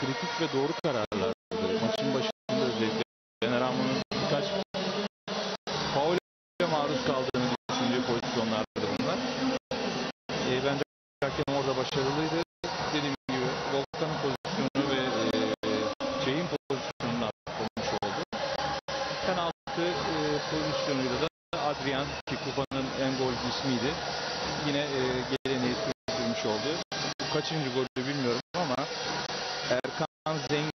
kritik ve doğru kararlardı. Maçın başında özellikle Caner birkaç faule maruz kaldığını düşündüğü pozisyonlardı bunlar. E, bence hakem orada başarılıydı. Dediğim gibi Volkan'ın pozisyonu ve e, şeyin pozisyonunu atlamış oldu. Penaltı e, pozisyonuyla da Adrian ki kupanın en gol ismiydi. Yine e, geleneği sürdürmüş oldu. Bu kaçıncı golü bilmiyorum housing